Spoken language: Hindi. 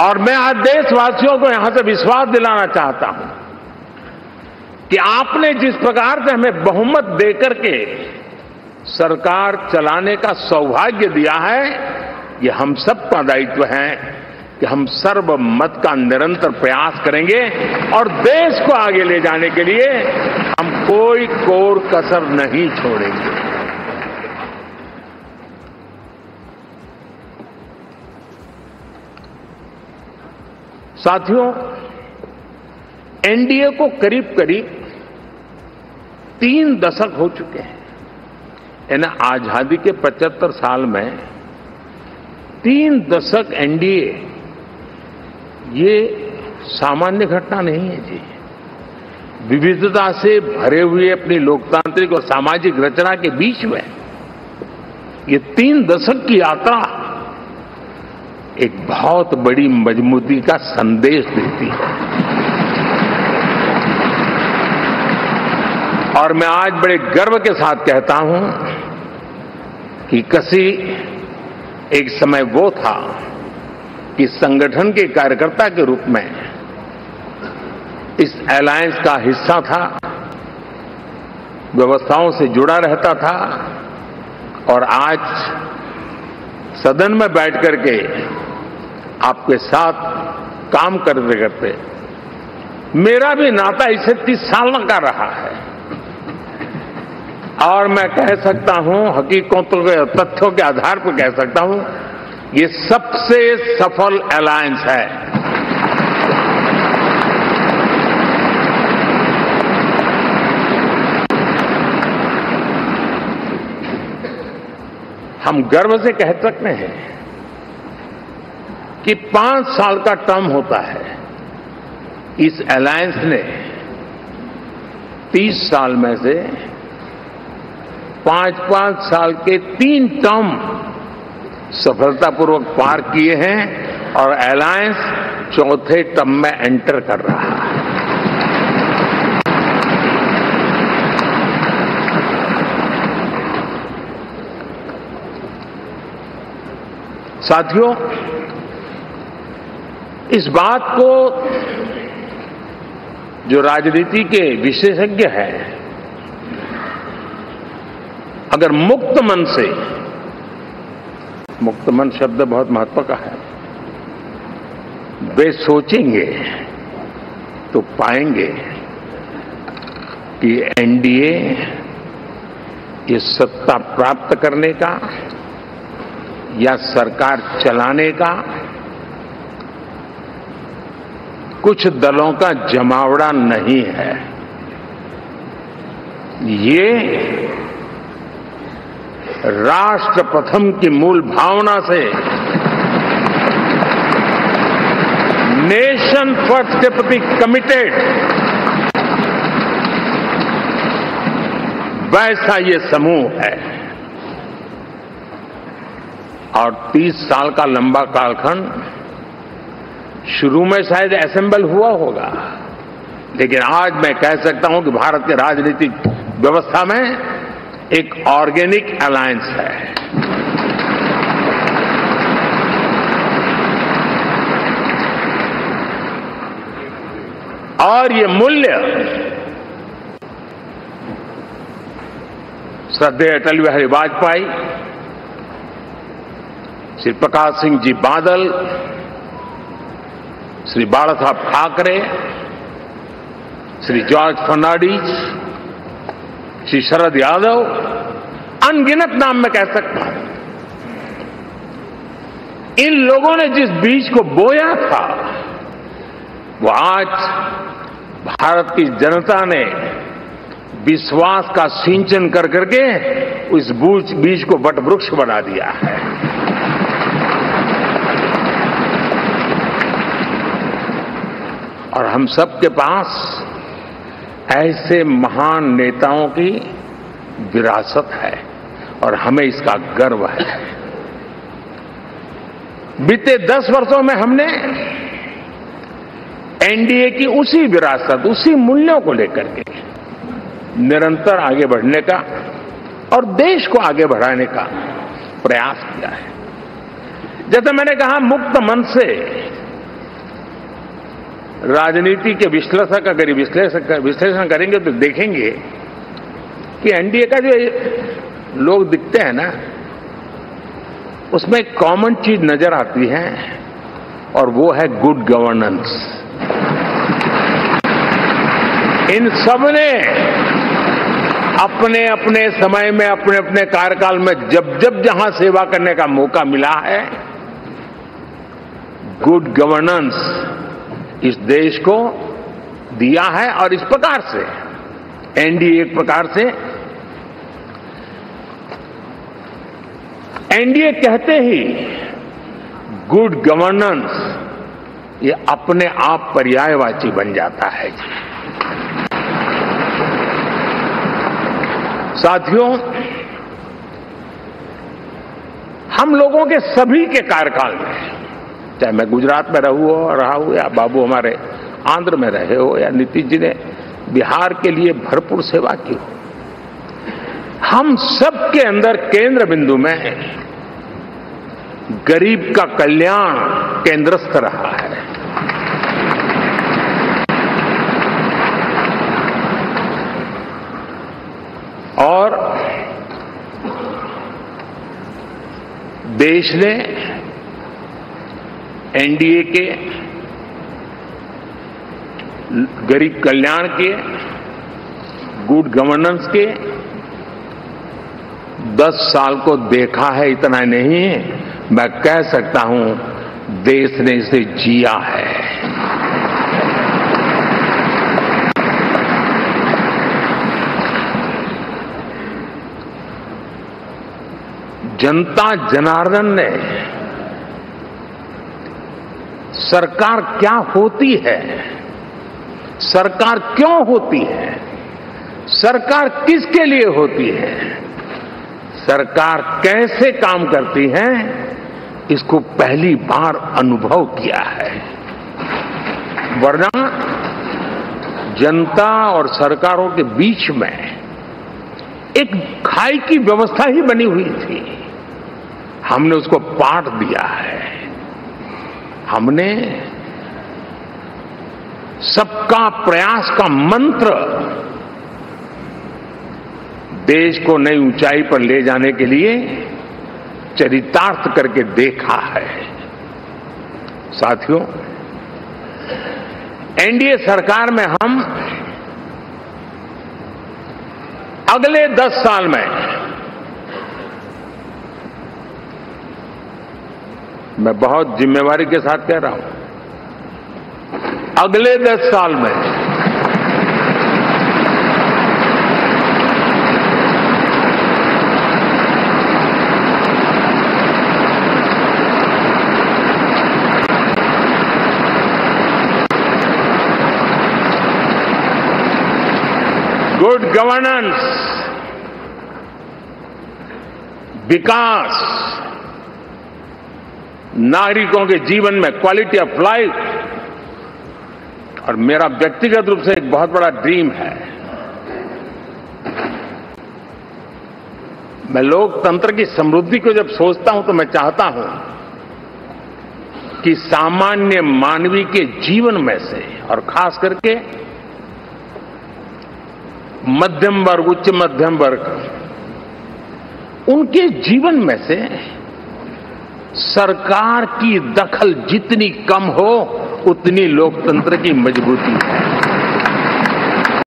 और मैं आज देशवासियों को यहाँ से विश्वास दिलाना चाहता हूँ कि आपने जिस प्रकार से हमें बहुमत देकर के सरकार चलाने का सौभाग्य दिया है, ये हम सबका दायित्व है कि हम सर्वमत का निरंतर प्रयास करेंगे और देश को आगे ले जाने के लिए हम कोई कोर कसर नहीं छोड़ेंगे। साथियों एनडीए को करीब करीब तीन दशक हो चुके हैं। यानी आज़ादी के 75 साल में तीन दशक एनडीए ये सामान्य घटना नहीं है जी। विविधता से भरे हुए अपनी लोकतांत्रिक और सामाजिक रचना के बीच में ये तीन दशक की यात्रा एक बहुत बड़ी मजबूती का संदेश देती है। और मैं आज बड़े गर्व के साथ कहता हूँ कि कसी एक समय वो था कि संगठन के कार्यकर्ता के रूप में इस अलायंस का हिस्सा था, व्यवस्थाओं से जुड़ा रहता था और आज सदन में बैठ करके आपके साथ काम करते करते। मेरा भी नाता इसे तीस साल का रहा है। और मैं कह सकता हूँ हकीकतों के तथ्यों के आधार पर कह सकता हूँ, ये सबसे सफल अलायंस है। हम गर्व से कह सकते हैं कि पाँच साल का टर्म होता है। इस अलायंस ने तीस साल में से पाँच पाँच साल के तीन टर्म सफलतापूर्वक पार किए हैं और अलायंस चौथे टर्म में एंटर कर रहा है। साथियों इस बात को जो राजनीति के विशेषज्ञ हैं, अगर मुक्त मन से, मुक्त मन शब्द बहुत महत्व का है, वे सोचेंगे तो पाएँगे कि एनडीए ये सत्ता प्राप्त करने का या सरकार चलाने का कुछ दलों का जमावड़ा नहीं है। ये राष्ट्र प्रथम की मूल भावना से नेशन फ़र्स्ट के प्रति कमिटेड वैसा ये समूह है। और 30 साल का लंबा कालखंड शुरू में शायद असेंबल हुआ होगा। लेकिन आज मैं कह सकता हूँ कि भारत के राजनीतिक व्यवस्था में एक ऑर्गेनिक अलायंस है। और ये मूल्य श्रद्धेय अटल बिहारी वाजपेयी श्री प्रकाश सिंह जी बादल श्री बाला साहब ठाकरे, श्री जॉर्ज फर्नांडिस श्री शरद यादव, अनगिनत नाम में कह सकता हूँ। इन लोगों ने जिस बीज को बोया था, वो आज भारत की जनता ने विश्वास का सिंचन कर करके उस बीज को वट वृक्ष बना दिया है। और हम सबके पास ऐसे महान नेताओं की विरासत है और हमें इसका गर्व है। बीते दस वर्षों में हमने एनडीए की उसी विरासत, उसी मूल्यों को लेकर के निरंतर आगे बढ़ने का और देश को आगे बढ़ाने का प्रयास किया है। जैसे मैंने कहा, मुक्त मन से राजनीति के विश्लेषक अगर विश्लेषक विश्लेषण करेंगे तो देखेंगे कि एनडीए का जो लोग दिखते हैं ना, उसमें एक कॉमन चीज़ नज़र आती है और वो है गुड गवर्नेंस इन सबने अपने अपने समय में, अपने अपने कार्यकाल में जब जब जहाँ सेवा करने का मौका मिला है गुड गवर्नेंस इस देश को दिया है और इस प्रकार से, एनडीए एक प्रकार से। एनडीए कहते ही, गुड गवर्नेंस, ये अपने आप पर्यायवाची बन जाता है। साथियों, हम लोगों के सभी के कार्यकाल में चाहे मैं गुजरात में रहूँ हो, रहा हूँ, या बाबू हमारे आंध्र में रहे हो, या नीतीश जी ने बिहार के लिए भरपूर सेवा की। हो हम सबके अंदर केंद्र बिंदु में गरीब का कल्याण केंद्रस्थ रहा है। और देश ने एनडीए के, गरीब कल्याण के गुड गवर्नेंस के 10 साल को देखा है, इतना नहीं मैं कह सकता हूँ, देश ने इसे जिया है। जनता जनार्दन ने सरकार क्या होती है? सरकार क्यों होती है? सरकार किसके लिए होती है? सरकार कैसे काम करती है? इसको पहली बार अनुभव किया है। वरना जनता और सरकारों के बीच में एक खाई की व्यवस्था ही बनी हुई थी। हमने उसको पाट दिया है। हमने सबका प्रयास का मंत्र देश को नई ऊंचाई पर ले जाने के लिए चरितार्थ करके देखा है। साथियों, एनडीए सरकार में हम अगले दस साल में मैं बहुत जिम्मेवारी के साथ कह रहा हूँ। अगले दस साल में गुड गवर्नेंस विकास नागरिकों के जीवन में क्वालिटी ऑफ़ लाइफ और मेरा व्यक्तिगत रूप से एक बहुत बड़ा ड्रीम है। मैं लोकतंत्र की समृद्धि को जब सोचता हूँ तो मैं चाहता हूँ कि सामान्य मानवीय के जीवन में से, और खास करके मध्यम वर्ग, उच्च मध्यम वर्ग, उनके जीवन में से सरकार की दखल जितनी कम हो उतनी लोकतंत्र की मजबूती। है